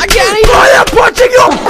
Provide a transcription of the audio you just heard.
I can't even. I am punching you!